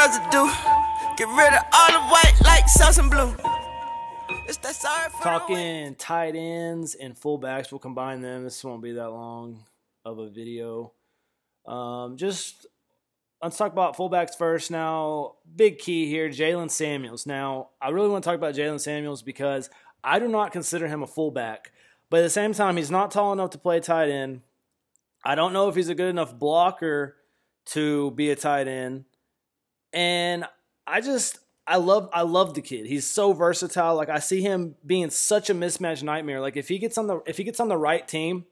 residue. Get rid of all the white like sauce and blue. It's that sorry for Talking tight ends and fullbacks, we'll combine them. This won't be that long of a video. Um, just let's talk about fullbacks first. Now, big key here, Jaylen Samuels. Now, I really want to talk about Jaylen Samuels because I do not consider him a fullback, but at the same time, he's not tall enough to play tight end. I don't know if he's a good enough blocker to be a tight end, and I just I love I love the kid. He's so versatile. Like I see him being such a mismatch nightmare. Like if he gets on the if he gets on the right team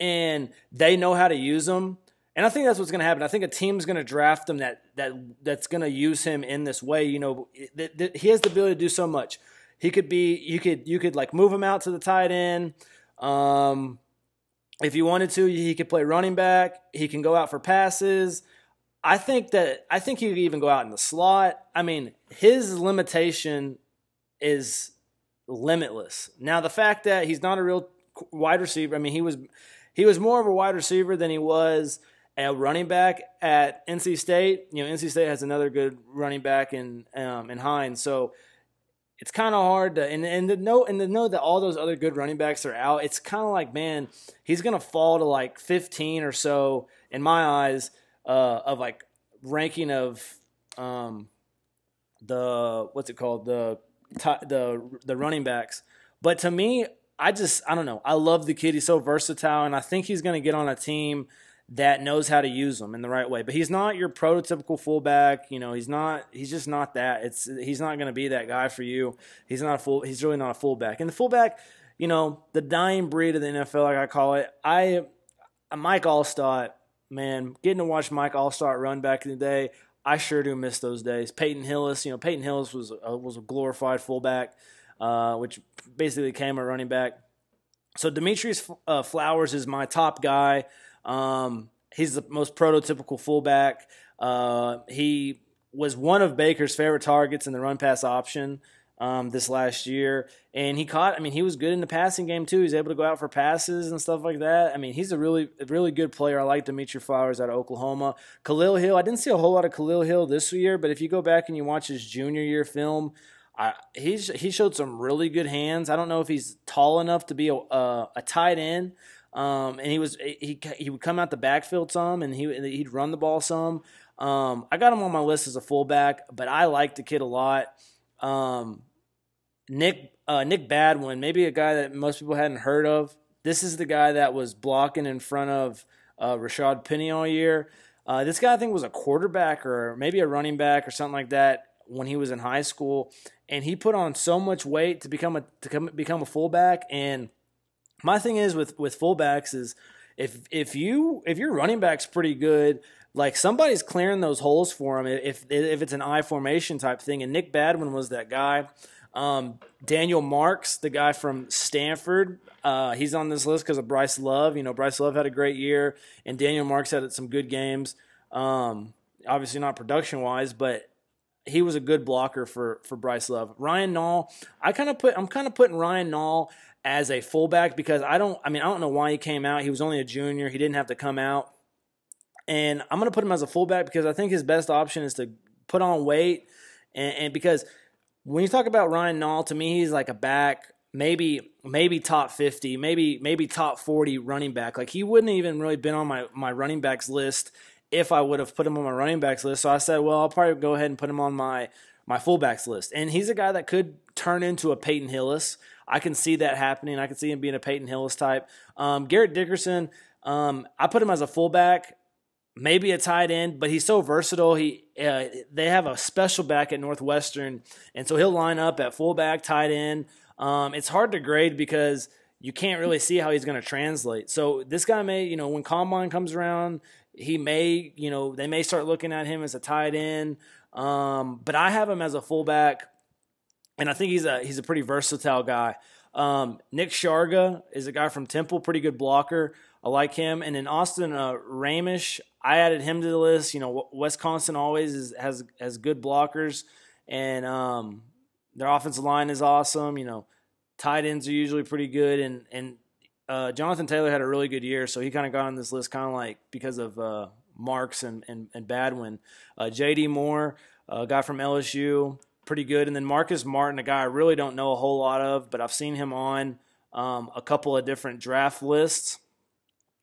and they know how to use him, and I think that's what's going to happen. I think a team's going to draft him that that that's going to use him in this way. You know, th- th- he has the ability to do so much. He could be you could you could like move him out to the tight end. Um, if you wanted to, he could play running back. He can go out for passes. I think that I think he could even go out in the slot. I mean, his limitation is limitless. Now, the fact that he's not a real wide receiver, I mean, he was he was more of a wide receiver than he was a running back at NC State. You know, NC State has another good running back in um, in Hines, so it's kind of hard to and and to know and to know that all those other good running backs are out. It's kind of like, man, he's gonna fall to like 15 or so in my eyes uh, of like ranking of um, the what's it called the the the running backs. But to me, I just I don't know. I love the kid. He's so versatile, and I think he's going to get on a team that knows how to use them in the right way. But he's not your prototypical fullback. You know, he's not. He's just not that. It's he's not going to be that guy for you. He's not a full. He's really not a fullback. And the fullback, you know, the dying breed of the NFL, like I call it. I Mike Alstott, man, getting to watch Mike Alstott run back in the day. I sure do miss those days. Peyton Hillis, you know, Peyton Hillis was a, was a glorified fullback, uh, which basically became a running back. So Demetrius uh, Flowers is my top guy. Um, he's the most prototypical fullback. Uh, he was one of Baker's favorite targets in the run pass option um, this last year, and he caught. I mean, he was good in the passing game too. He's able to go out for passes and stuff like that. I mean, he's a really, really good player. I like Dimitri Flowers out of Oklahoma. Khalid Hill. I didn't see a whole lot of Khalid Hill this year, but if you go back and you watch his junior year film. I, he's he showed some really good hands. I don't know if he's tall enough to be a, a, a tight end, um, and he was he he would come out the backfield some, and he he'd run the ball some. Um, I got him on my list as a fullback, but I like the kid a lot. Um, Nick uh, Nick Badwin, maybe a guy that most people hadn't heard of. This is the guy that was blocking in front of uh, Rashaad Penny all year. Uh, this guy, I think, was a quarterback or maybe a running back or something like that when he was in high school, and he put on so much weight to become a to come, become a fullback. And my thing is with with fullbacks is if if you if your running back's pretty good, like somebody's clearing those holes for him. If if it's an I formation type thing, and Nick Badwin was that guy. Um, Daniel Marx, the guy from Stanford, uh, he's on this list because of Bryce Love. You know, Bryce Love had a great year, and Daniel Marx had some good games. Um, obviously not production wise, but he was a good blocker for for Bryce Love. Ryan Nall, I kind of put I'm kind of putting Ryan Nall as a fullback because I don't I mean I don't know why he came out. He was only a junior. He didn't have to come out. And I'm going to put him as a fullback because I think his best option is to put on weight and, and because when you talk about Ryan Nall, to me he's like a back, maybe maybe top 50, maybe maybe top 40 running back. Like he wouldn't even really been on my my running backs list if I would have put him on my running backs list. So I said, well, I'll probably go ahead and put him on my my fullbacks list. And he's a guy that could turn into a Peyton Hillis. I can see that happening. I can see him being a Peyton Hillis type. Um, Garrett Dickerson, um, I put him as a fullback, maybe a tight end, but he's so versatile. He uh, they have a special back at Northwestern, and so he'll line up at fullback, tight end. Um, it's hard to grade because you can't really see how he's going to translate. So this guy may, you know, when combine comes around, he may, you know, they may start looking at him as a tight end. Um, but I have him as a fullback, and I think he's a he's a pretty versatile guy. Um, Nick Sharga is a guy from Temple, pretty good blocker. I like him. And then Austin uh, Ramesh, I added him to the list. You know, Wisconsin always is, has has good blockers, and um, their offensive line is awesome. You know, tight ends are usually pretty good, and and uh, Jonathan Taylor had a really good year, so he kind of got on this list kind of like because of uh, Marx and and, and Badwin. Uh, J.D. Moore, a guy from LSU, pretty good. And then Marcus Martin, a guy I really don't know a whole lot of, but I've seen him on um, a couple of different draft lists.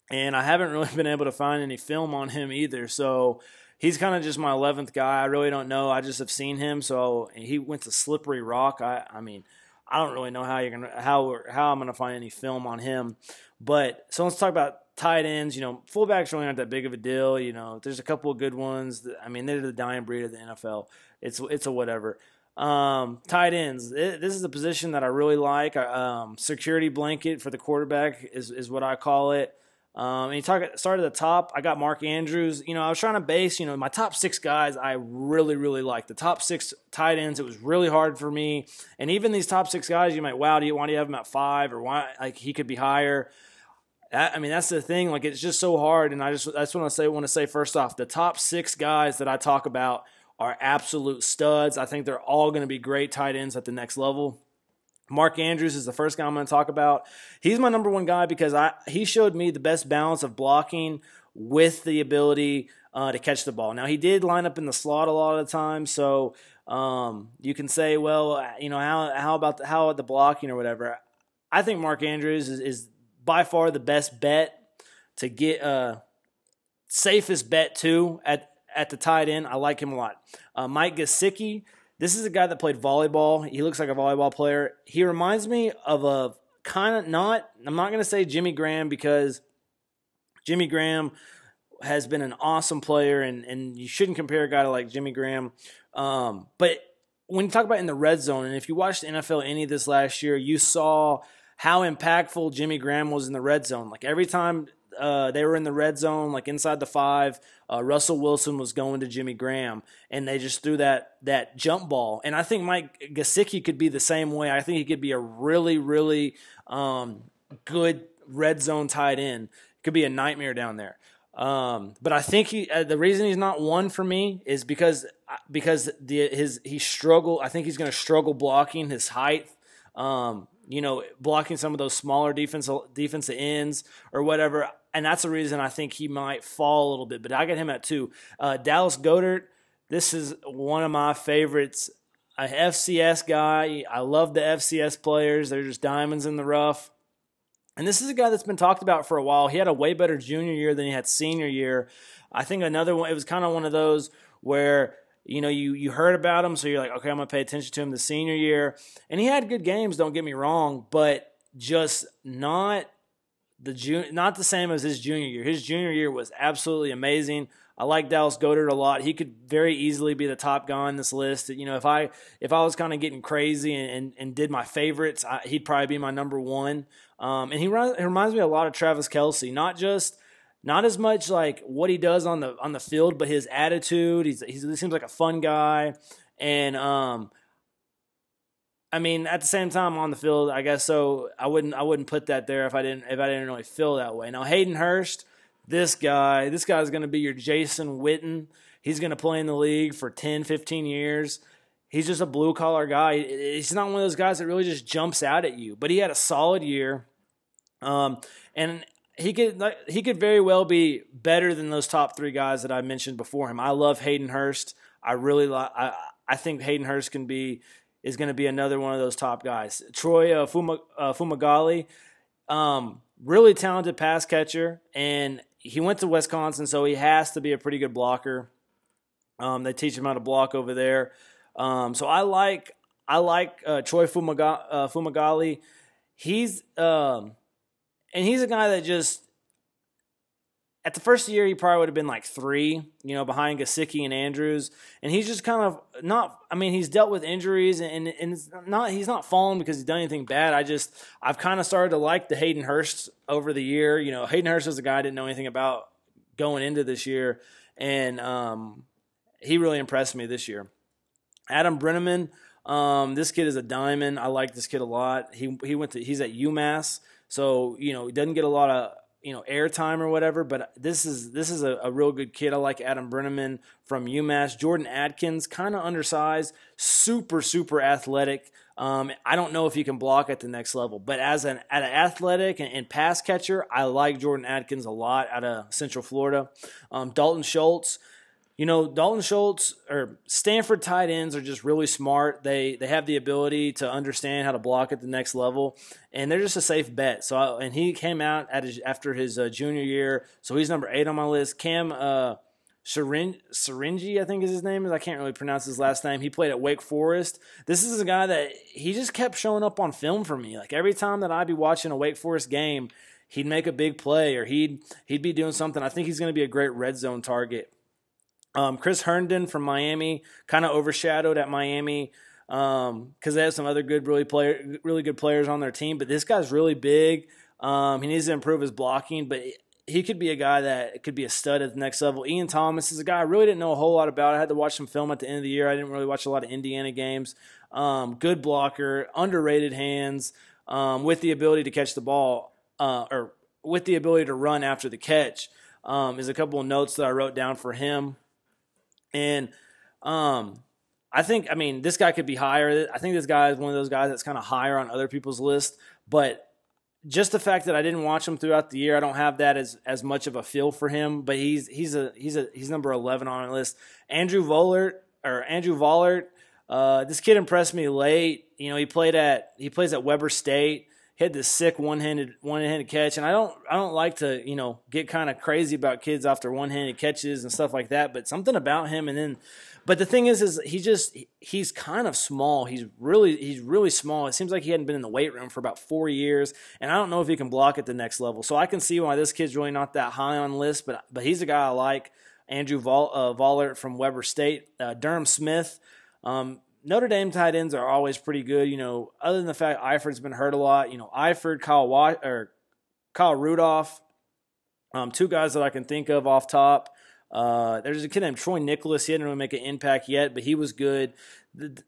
And I haven't really been able to find any film on him either. So he's kind of just my 11th guy. I really don't know. I just have seen him. So he went to Slippery Rock. I, I mean, I don't really know how you're gonna how how I'm gonna find any film on him. But so let's talk about tight ends. You know, fullbacks really aren't that big of a deal. You know, there's a couple of good ones. That, I mean, they're the dying breed of the NFL. It's it's a whatever. Um, tight ends. This is a position that I really like. Um, security blanket for the quarterback is is what I call it. Um, and you talk at the top. I got Mark Andrews. You know, I was trying to base. You know, my top six guys I really really like. The top six tight ends. It was really hard for me. And even these top six guys, you might wow, do you why do you have him at five or why like he could be higher? I mean, that's the thing. Like, it's just so hard. And I just that's what I say. Want to say first off, the top six guys that I talk about are absolute studs. I think they're all going to be great tight ends at the next level. Mark Andrews is the first guy I'm going to talk about. He's my number one guy because I he showed me the best balance of blocking with the ability uh, to catch the ball. Now he did line up in the slot a lot of the time, so um, you can say, well, you know, how how about the, how the blocking or whatever. I think Mark Andrews is, is by far the best bet to get uh safest bet too at at the tight end. I like him a lot. Uh, Mike Gesicki this is a guy that played volleyball. He looks like a volleyball player. He reminds me of a kind of not, I'm not going to say Jimmy Graham because Jimmy Graham has been an awesome player and, and you shouldn't compare a guy to like Jimmy Graham. Um, but when you talk about in the red zone, and if you watched NFL any of this last year, you saw how impactful Jimmy Graham was in the red zone. Like every time uh, they were in the red zone, like inside the five. Uh, Russell Wilson was going to Jimmy Graham, and they just threw that that jump ball. And I think Mike Gesicki could be the same way. I think he could be a really, really um, good red zone tight end. Could be a nightmare down there. Um, but I think he uh, the reason he's not one for me is because because the his he struggle. I think he's going to struggle blocking his height. Um, you know, blocking some of those smaller defensive defensive ends or whatever and that's the reason I think he might fall a little bit. But I got him at two. Uh, Dallas Goedert, this is one of my favorites. A FCS guy. I love the FCS players. They're just diamonds in the rough. And this is a guy that's been talked about for a while. He had a way better junior year than he had senior year. I think another one. It was kind of one of those where you know you you heard about him, so you're like, okay, I'm gonna pay attention to him the senior year. And he had good games. Don't get me wrong, but just not the jun- not the same as his junior year. His junior year was absolutely amazing. I like Dallas Goedert a lot. He could very easily be the top guy on this list. You know, if I if I was kind of getting crazy and, and, and did my favorites, I, he'd probably be my number one. Um, and he, he reminds me a lot of Travis Kelce, not just not as much like what he does on the on the field, but his attitude. He's, he's he seems like a fun guy, and um, I mean, at the same time on the field, I guess so. I wouldn't I wouldn't put that there if I didn't if I didn't really feel that way. Now Hayden Hurst, this guy, this guy's going to be your Jason Witten. He's going to play in the league for 10, 15 years. He's just a blue collar guy. He's not one of those guys that really just jumps out at you. But he had a solid year, um, and he could he could very well be better than those top three guys that I mentioned before him. I love Hayden Hurst. I really like. I I think Hayden Hurst can be is going to be another one of those top guys. Troy uh, Fuma, uh, Fumagalli, um, really talented pass catcher, and he went to Wisconsin, so he has to be a pretty good blocker. Um, they teach him how to block over there. Um, so I like I like uh, Troy uh, Fumagalli. He's um, and he's a guy that just at the first year, he probably would have been like three, you know, behind Gesicki and Andrews. And he's just kind of not, I mean, he's dealt with injuries and, and not, he's not fallen because he's done anything bad. I just, I've kind of started to like the Hayden Hurst over the year. You know, Hayden Hurst is a guy I didn't know anything about going into this year. And um, he really impressed me this year. Adam Breneman, um, this kid is a diamond. I like this kid a lot. He, he went to, he's at UMass. So, you know, he doesn't get a lot of, you know airtime or whatever. But this is this is a, a real good kid. I like Adam Breneman from UMass. Jordan Akins, kind of undersized, super super athletic. Um, I don't know if he can block at the next level, but as an an athletic and, and pass catcher, I like Jordan Akins a lot out of Central Florida. Um, Dalton Schultz. You know, Dalton Schultz or Stanford tight ends are just really smart. They they have the ability to understand how to block at the next level, and they're just a safe bet. So, I, and he came out at his, after his uh, junior year, so he's number eight on my list. Cam uh, Syringy, I think is his name. Is I can't really pronounce his last name. He played at Wake Forest. This is a guy that he just kept showing up on film for me. Like every time that I'd be watching a Wake Forest game, he'd make a big play or he'd he'd be doing something. I think he's going to be a great red zone target. Um, Chris Herndon from Miami kind of overshadowed at Miami because um, they have some other good, really player, really good players on their team. But this guy's really big. Um, he needs to improve his blocking, but he could be a guy that could be a stud at the next level. Ian Thomas is a guy I really didn't know a whole lot about. I had to watch some film at the end of the year. I didn't really watch a lot of Indiana games. Um, good blocker, underrated hands, um, with the ability to catch the ball uh, or with the ability to run after the catch. Um, is a couple of notes that I wrote down for him. And um, I think, I mean, this guy could be higher. I think this guy is one of those guys that's kind of higher on other people's list. But just the fact that I didn't watch him throughout the year, I don't have that as as much of a feel for him. But he's he's a he's a he's number eleven on our list. Andrew Vollert or Andrew Vollert. Uh, this kid impressed me late. You know, he played at he plays at Weber State had this sick one-handed one-handed catch and I don't I don't like to, you know, get kind of crazy about kids after one-handed catches and stuff like that, but something about him and then but the thing is is he just he's kind of small. He's really he's really small. It seems like he hadn't been in the weight room for about 4 years and I don't know if he can block at the next level. So I can see why this kid's really not that high on list, but but he's a guy I like. Andrew Vol, uh, from Weber State, uh, Durham Smythe um, Notre Dame tight ends are always pretty good. You know, other than the fact Eifert's been hurt a lot. You know, Eifert, Kyle or Kyle Rudolph, um, two guys that I can think of off top. Uh, there's a kid named Troy Niklas. He didn't really make an impact yet, but he was good.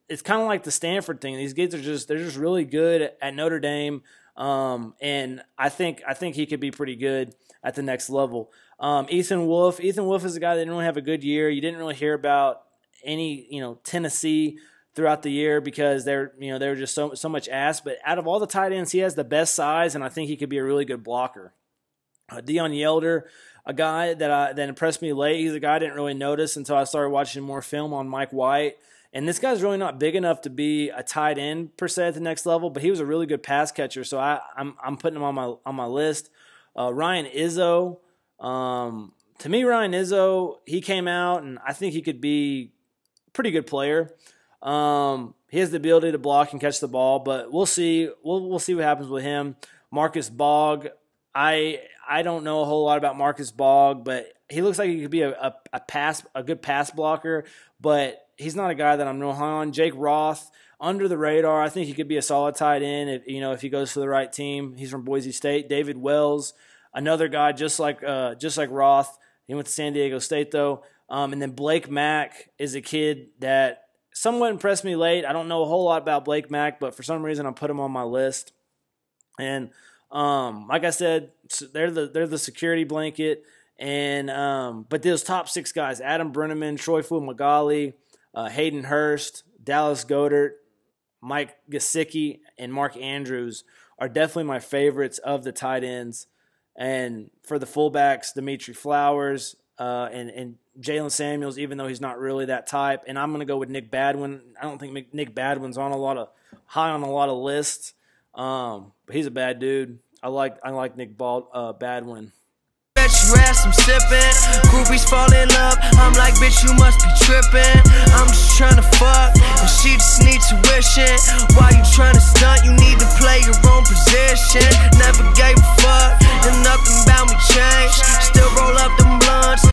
It's kind of like the Stanford thing. These kids are just they're just really good at Notre Dame, um, and I think I think he could be pretty good at the next level. Um, Ethan Wolf. Ethan Wolf is a guy that didn't really have a good year. You didn't really hear about any you know Tennessee throughout the year because they're you know they were just so so much ass. But out of all the tight ends, he has the best size, and I think he could be a really good blocker. Uh, Deon Yelder, a guy that I, that impressed me late. He's a guy I didn't really notice until I started watching more film on Mike White. And this guy's really not big enough to be a tight end per se at the next level, but he was a really good pass catcher. So I, I'm, I'm putting him on my on my list. Uh, Ryan Izzo, um, to me, Ryan Izzo, he came out and I think he could be a pretty good player. Um, he has the ability to block and catch the ball, but we'll see. We'll we'll see what happens with him. Marcus Baugh, I I don't know a whole lot about Marcus Baugh, but he looks like he could be a, a, a pass a good pass blocker, but he's not a guy that I'm real high on. Jake Roth under the radar. I think he could be a solid tight end if you know if he goes to the right team. He's from Boise State. David Wells, another guy just like uh, just like Roth. He went to San Diego State though. Um, and then Blake Mack is a kid that somewhat impressed me late. I don't know a whole lot about Blake Mack, but for some reason I put him on my list. And um, like I said, they're the they're the security blanket. And um, but those top six guys: Adam Breneman, Troy Fumagalli, uh, Hayden Hurst, Dallas Goedert, Mike Gesicki, and Mark Andrews are definitely my favorites of the tight ends. And for the fullbacks, Dimitri Flowers uh, and and Jaylen Samuels, even though he's not really that type. And I'm going to go with Nick Badwin. I don't think Nick Badwin's on a lot of high on a lot of lists, um, but he's a bad dude. I like I like Nick Bald, uh, Badwin. Rest, I'm sipping. Groupies fall in love. I'm like, bitch, you must be tripping. I'm just trying to fuck, and she just tuition. Why you trying to stunt? You need to play your own position. Never gave a fuck, and nothing about me changed. Still roll up the much.